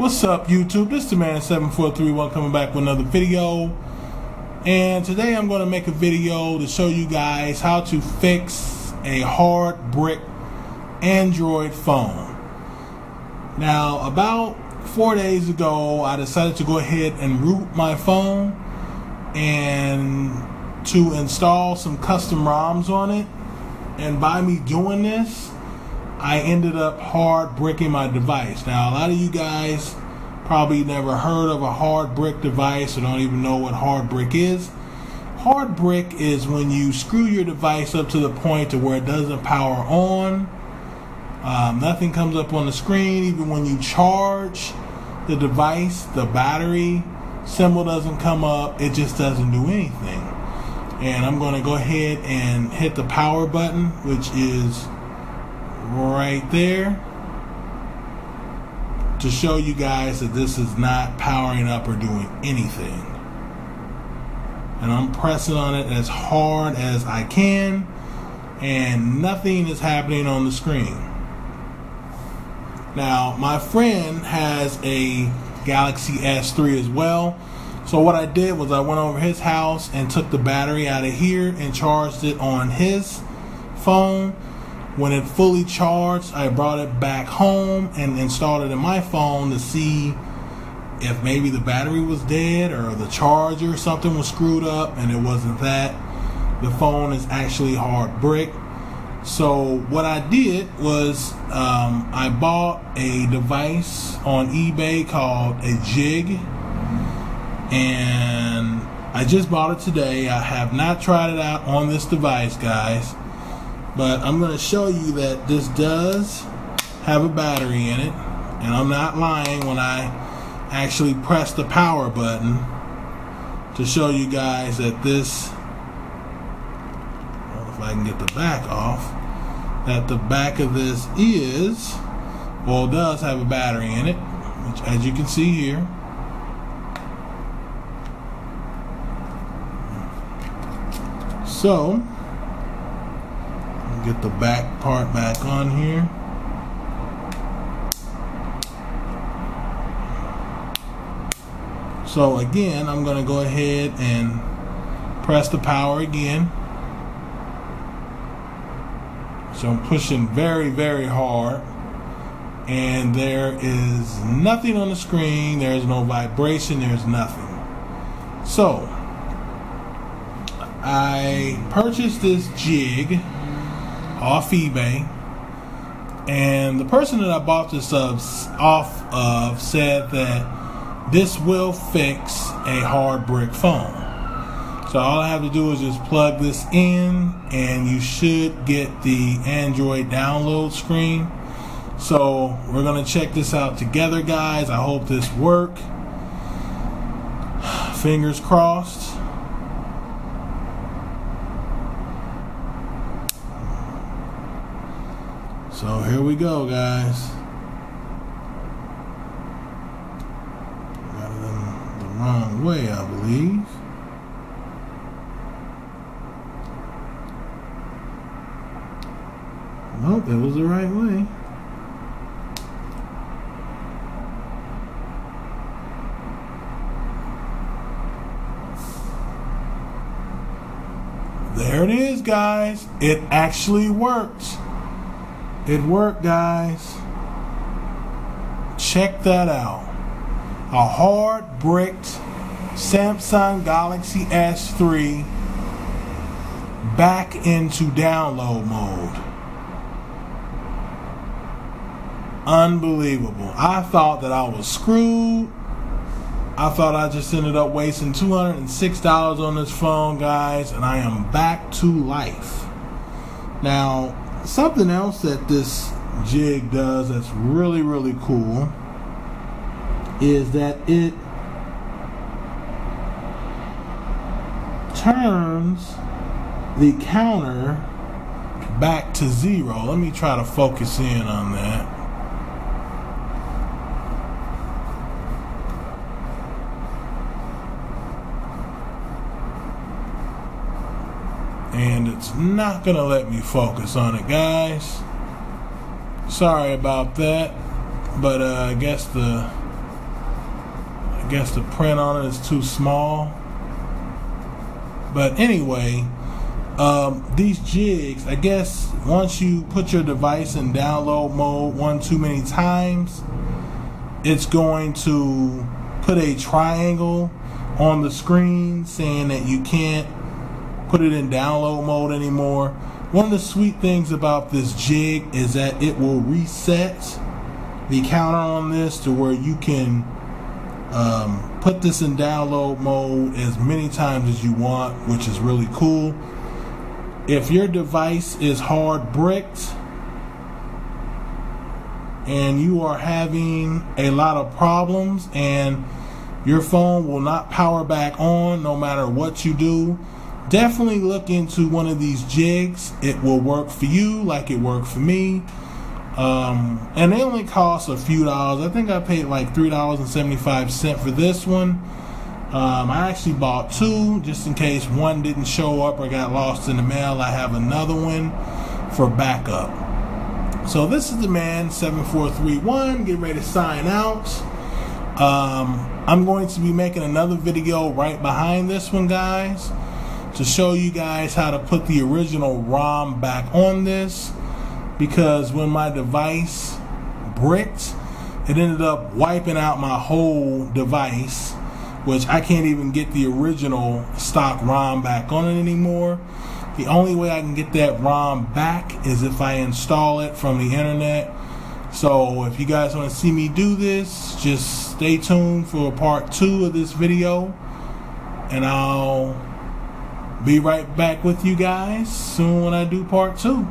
What's up, YouTube? This is the man 7431 coming back with another video. And today I'm going to make a video to show you guys how to fix a hard brick Android phone. Now, about four days ago, I decided to go ahead and root my phone and to install some custom ROMs on it. And by me doing this, I ended up hard bricking my device. Now, a lot of you guys probably never heard of a hard brick device or don't even know what hard brick is. Hard brick is when you screw your device up to the point to where it doesn't power on. Um, nothing comes up on the screen. Even when you charge the device, the battery symbol doesn't come up. It just doesn't do anything. And I'm going to go ahead and hit the power button, which is right there to show you guys that this is not powering up or doing anything. And I'm pressing on it as hard as I can, and nothing is happening on the screen. Now, my friend has a Galaxy S3 as well. So, what I did was I went over his house and took the battery out of here and charged it on his phone when it fully charged, I brought it back home and installed it in my phone to see if maybe the battery was dead or the charger or something was screwed up, and it wasn't that. The phone is actually hard brick. So what I did was um, I bought a device on eBay called a Jig, and I just bought it today. I have not tried it out on this device, guys. But I'm going to show you that this does have a battery in it. And I'm not lying when I actually press the power button to show you guys that this, if I can get the back off, that the back of this is, well, does have a battery in it, which as you can see here. So, get the back part back on here. So again, I'm going to go ahead and press the power again. So I'm pushing very, very hard. And there is nothing on the screen. There's no vibration. There's nothing. So I purchased this jig off eBay, and the person that I bought this off of said that this will fix a hard brick phone. So all I have to do is just plug this in, and you should get the Android download screen. So we're gonna check this out together, guys. I hope this work. Fingers crossed. So here we go, guys. Got it the wrong way, I believe. Nope, it was the right way. There it is, guys. It actually works. It worked, guys. Check that out. A hard bricked Samsung Galaxy S3 back into download mode. Unbelievable. I thought that I was screwed. I thought I just ended up wasting $206 on this phone, guys, and I am back to life. Now, something else that this jig does that's really really cool is that it turns the counter back to zero. Let me try to focus in on that. And it's not gonna let me focus on it guys sorry about that but uh, I guess the I guess the print on it is too small. But anyway, um, these jigs, I guess once you put your device in download mode one too many times, it's going to put a triangle on the screen saying that you can't put it in download mode anymore. One of the sweet things about this jig is that it will reset the counter on this to where you can um, put this in download mode as many times as you want, which is really cool. If your device is hard bricked and you are having a lot of problems and your phone will not power back on no matter what you do, definitely look into one of these jigs. It will work for you like it worked for me. Um, and they only cost a few dollars. I think I paid like three dollars and seventy five cent for this one. Um, I actually bought two just in case one didn't show up or got lost in the mail. I have another one for backup. So this is the man seven four three one. Get ready to sign out. Um, I'm going to be making another video right behind this one, guys, to show you guys how to put the original ROM back on this because when my device bricked, it ended up wiping out my whole device, which I can't even get the original stock ROM back on it anymore. The only way I can get that ROM back is if I install it from the internet. So if you guys want to see me do this, just stay tuned for part two of this video. And I'll be right back with you guys soon when I do part two.